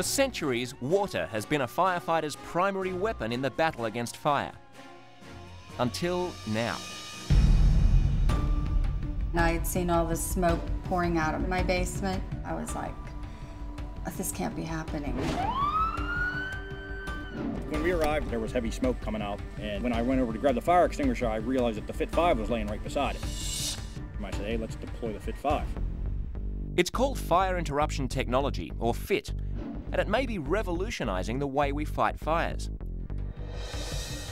For centuries, water has been a firefighter's primary weapon in the battle against fire. Until now. I had seen all the smoke pouring out of my basement. I was like, this can't be happening. When we arrived, there was heavy smoke coming out, and when I went over to grab the fire extinguisher, I realized that the Fit 5 was laying right beside it. I said, hey, let's deploy the Fit 5. It's called Fire Interruption Technology, or FIT, and it may be revolutionising the way we fight fires.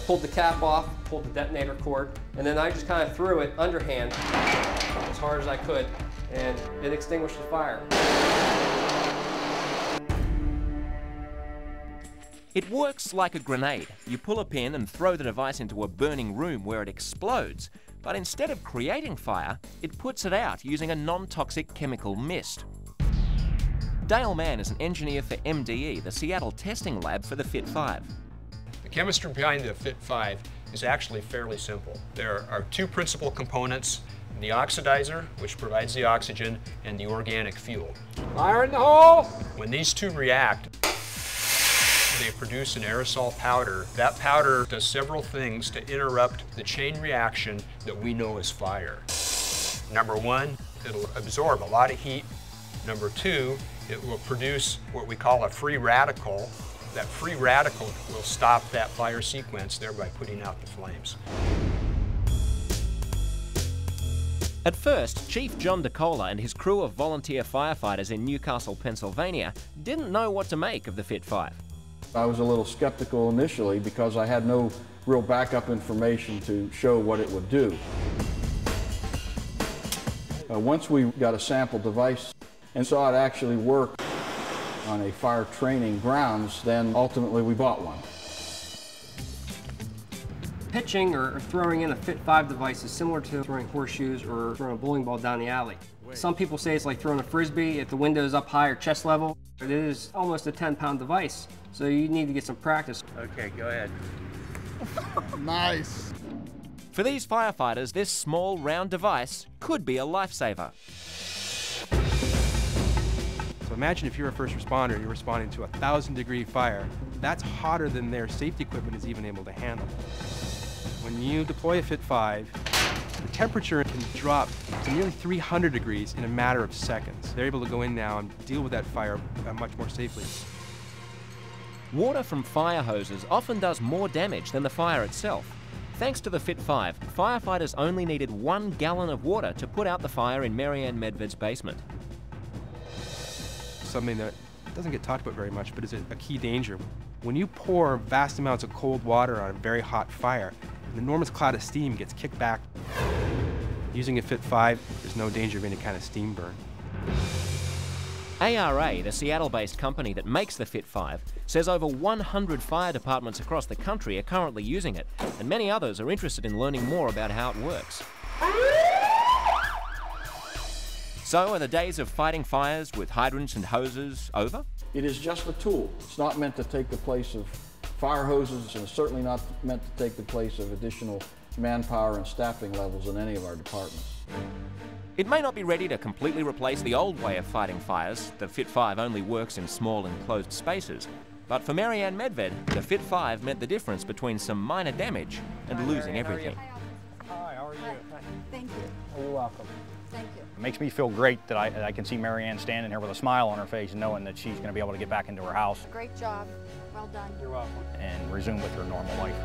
Pulled the cap off, pulled the detonator cord, and then I just kind of threw it underhand as hard as I could, and it extinguished the fire. It works like a grenade. You pull a pin and throw the device into a burning room where it explodes, but instead of creating fire, it puts it out using a non-toxic chemical mist. Dale Mann is an engineer for MDE, the Seattle testing lab for the Fit 5. The chemistry behind the Fit 5 is actually fairly simple. There are two principal components, the oxidizer, which provides the oxygen, and the organic fuel. Fire in the hole! When these two react, they produce an aerosol powder. That powder does several things to interrupt the chain reaction that we know as fire. Number one, it'll absorb a lot of heat. Number two, it will produce what we call a free radical. That free radical will stop that fire sequence, thereby putting out the flames. At first, Chief John DeCola and his crew of volunteer firefighters in New Castle, Pennsylvania didn't know what to make of the Fit 5. I was a little skeptical initially because I had no real backup information to show what it would do. Uh, once we got a sample device and saw it actually work on a fire training grounds, then ultimately we bought one. Pitching or throwing in a Fit 5 device is similar to throwing horseshoes or throwing a bowling ball down the alley. Some people say it's like throwing a frisbee if the window is up high or chest level. It is almost a 10 pound device, so you need to get some practice. Okay, go ahead. nice. For these firefighters, this small round device could be a lifesaver. Imagine if you're a first responder, and you're responding to a thousand degree fire. That's hotter than their safety equipment is even able to handle. When you deploy a Fit 5, the temperature can drop to nearly 300 degrees in a matter of seconds. They're able to go in now and deal with that fire uh, much more safely. Water from fire hoses often does more damage than the fire itself. Thanks to the Fit 5, firefighters only needed one gallon of water to put out the fire in Marianne Medved's basement. Something that doesn't get talked about very much, but is a, key danger. When you pour vast amounts of cold water on a very hot fire, an enormous cloud of steam gets kicked back. Using a Fit 5, there's no danger of any kind of steam burn. ARA, the Seattle-based company that makes the Fit 5, says over 100 fire departments across the country are currently using it, and many others are interested in learning more about how it works. So, are the days of fighting fires with hydrants and hoses over? It is just a tool. It's not meant to take the place of fire hoses, and it's certainly not meant to take the place of additional manpower and staffing levels in any of our departments. It may not be ready to completely replace the old way of fighting fires. The Fit 5 only works in small enclosed spaces. But for Marianne Medved, the Fit 5 meant the difference between some minor damage and losing everything. Hi, how are you? Thank you. You're welcome. Thank you. It makes me feel great that I, that I can see Marianne standing here with a smile on her face knowing that she's going to be able to get back into her house Great job. Well done. You're welcome. and resume with her normal life.